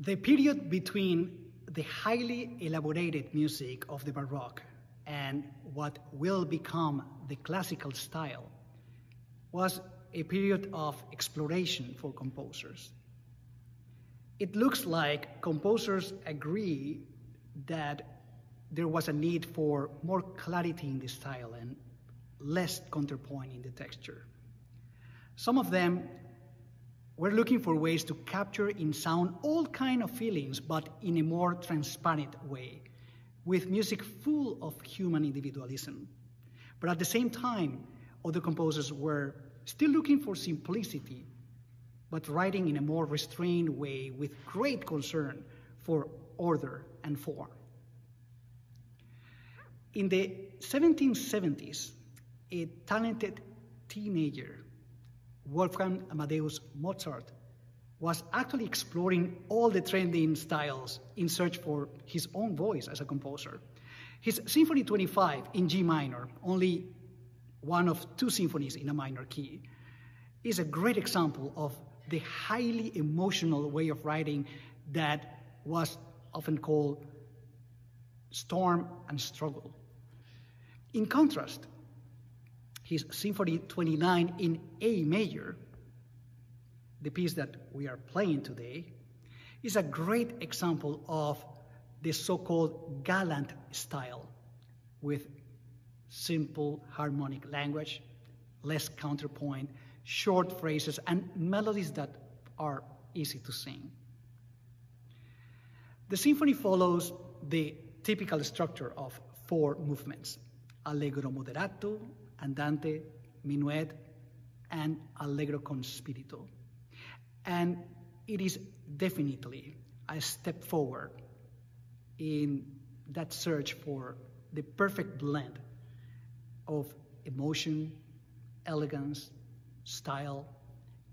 The period between the highly elaborated music of the Baroque and what will become the classical style was a period of exploration for composers. It looks like composers agree that there was a need for more clarity in the style and less counterpoint in the texture. Some of them were looking for ways to capture in sound all kind of feelings, but in a more transparent way, with music full of human individualism. But at the same time, other composers were still looking for simplicity, but writing in a more restrained way with great concern for order and form. In the 1770s, a talented teenager, Wolfgang Amadeus Mozart, was actually exploring all the trending styles in search for his own voice as a composer. His Symphony 25 in G minor, only one of two symphonies in a minor key, is a great example of the highly emotional way of writing that was often called storm and struggle. In contrast, his Symphony 29 in A major, the piece that we are playing today, is a great example of the so called gallant style with simple harmonic language, less counterpoint, short phrases, and melodies that are easy to sing. The symphony follows the typical structure of four movements allegro moderato, andante, minuet, and allegro con spirito. And it is definitely a step forward in that search for the perfect blend of emotion, elegance, style,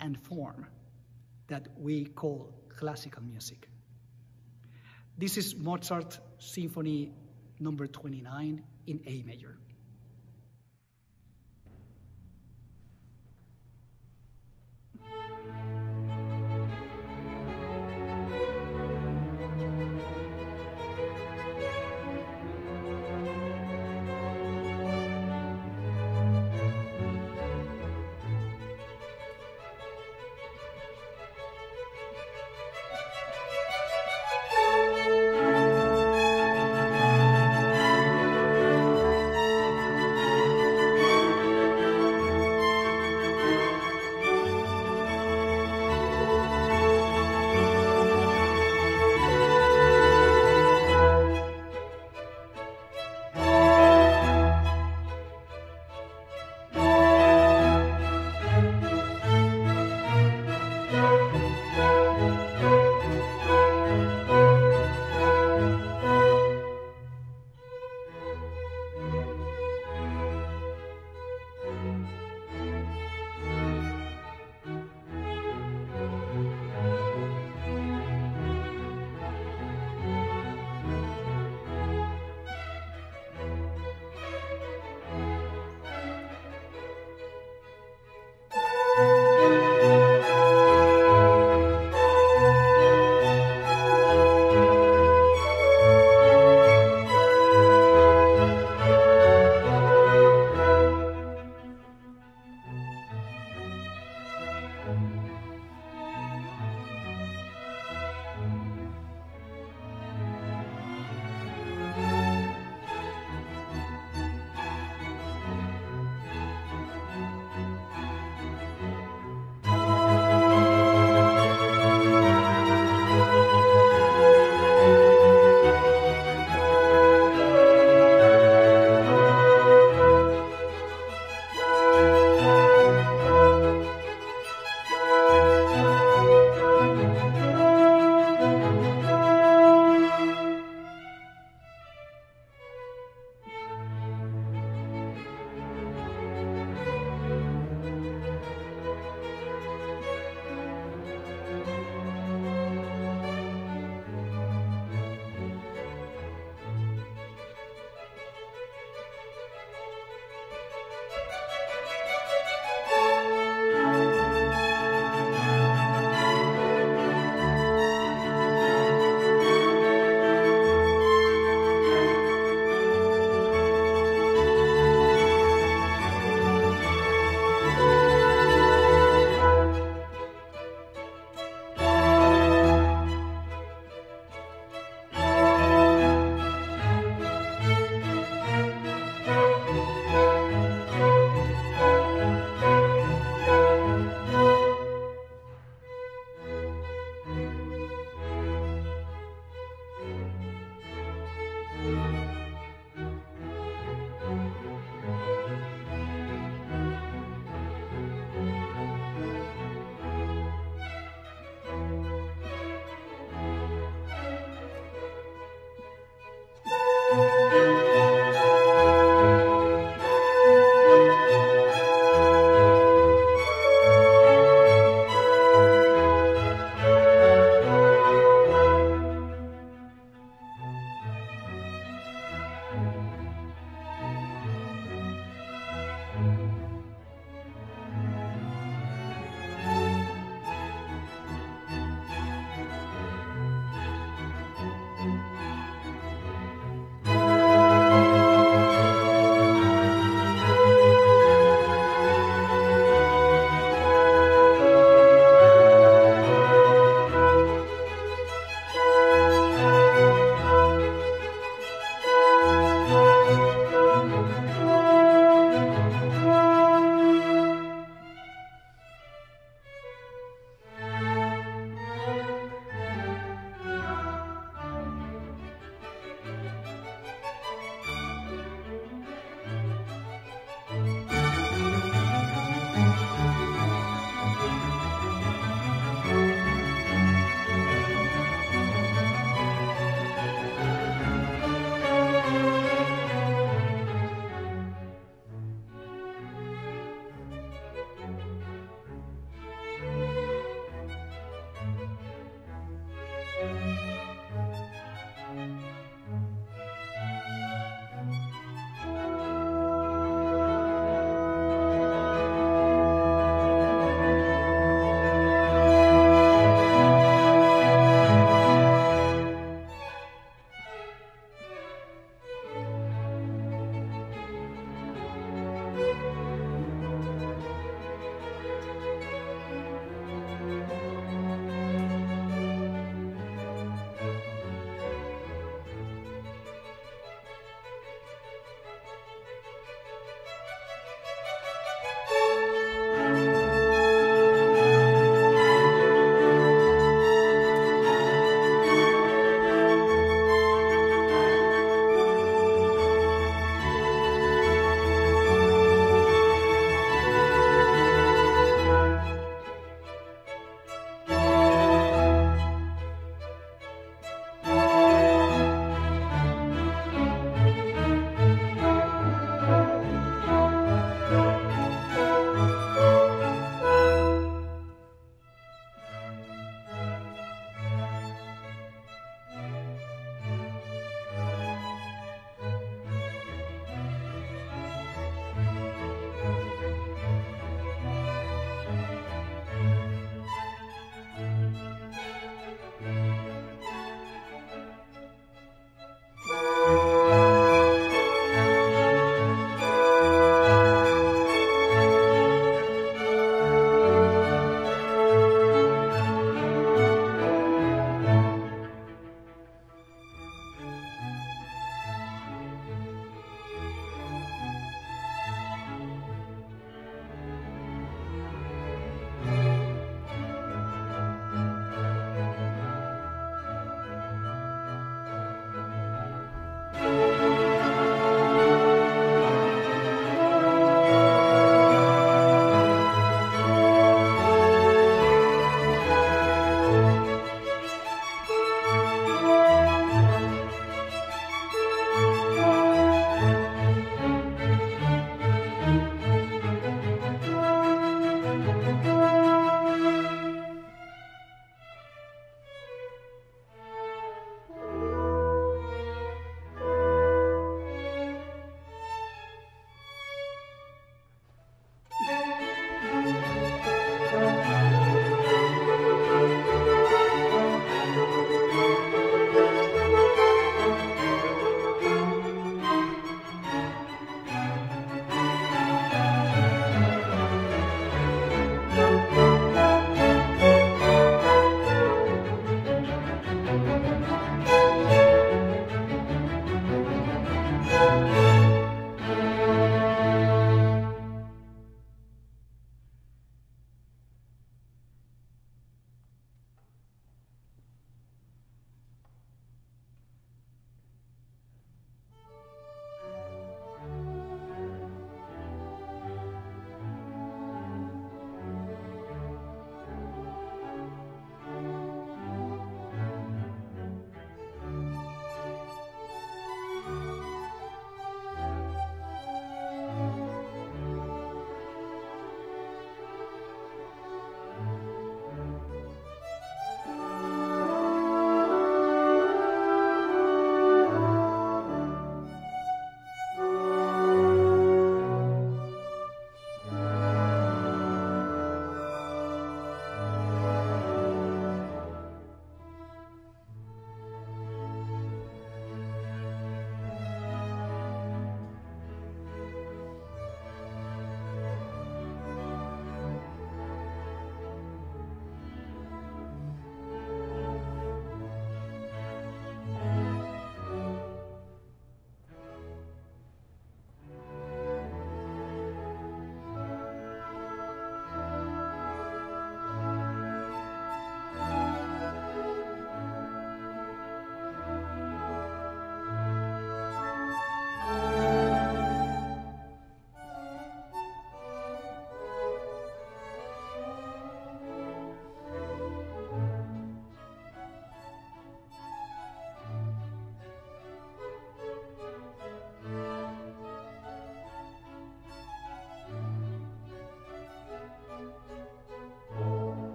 and form that we call classical music. This is Mozart Symphony number 29 in A major.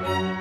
Bye.